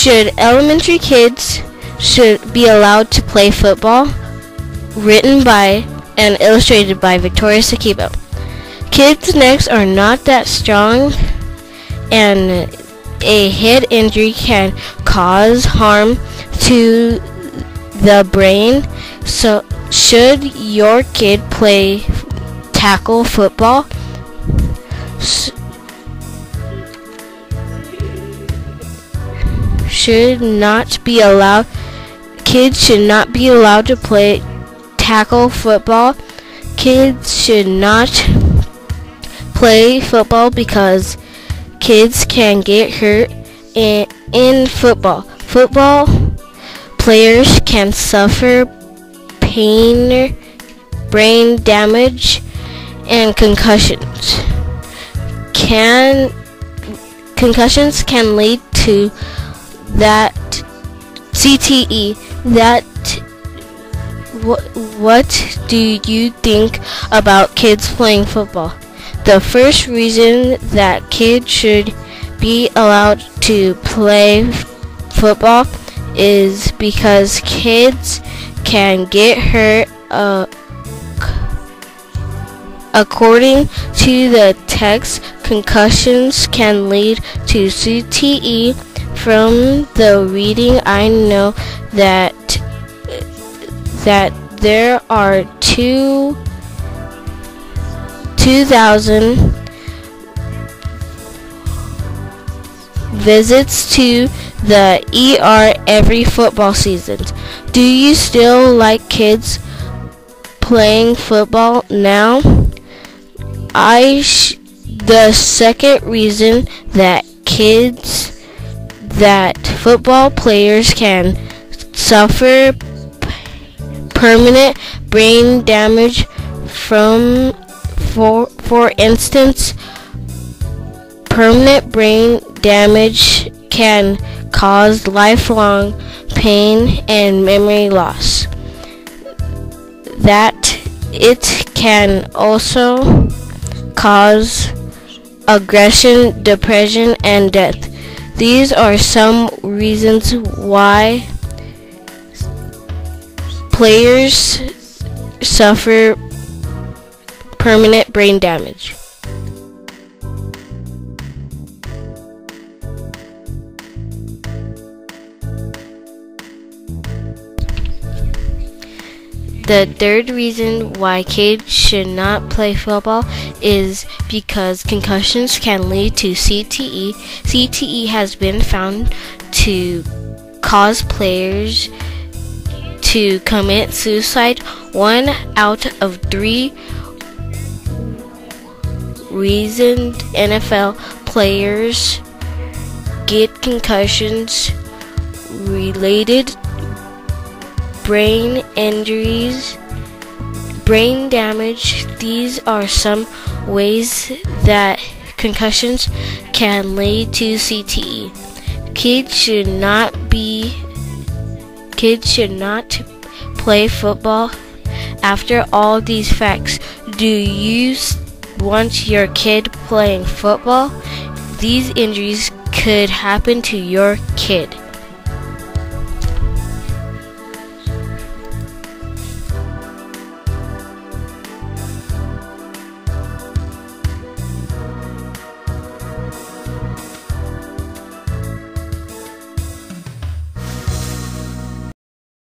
Should elementary kids should be allowed to play football? Written by and illustrated by Victoria Sakiba. Kids' necks are not that strong and a head injury can cause harm to the brain. So should your kid play tackle football? S- should not be allowed kids should not be allowed to play tackle football. Kids should not play football because kids can get hurt in, in football. Football players can suffer pain, brain damage, and concussions. Can concussions can lead to that CTE that what, what do you think about kids playing football? The first reason that kids should be allowed to play football is because kids can get hurt uh, according to the text concussions can lead to CTE from the reading I know that that there are two 2000 visits to the ER every football season. Do you still like kids playing football now? I the second reason that kids that football players can suffer permanent brain damage from for for instance permanent brain damage can cause lifelong pain and memory loss. That it can also cause aggression depression and death these are some reasons why players suffer permanent brain damage. The third reason why kids should not play football is because concussions can lead to CTE. CTE has been found to cause players to commit suicide. One out of three reasoned NFL players get concussions related brain injuries, brain damage. These are some ways that concussions can lead to CTE. Kids should not be kids should not play football. After all these facts, do you want your kid playing football? These injuries could happen to your kid.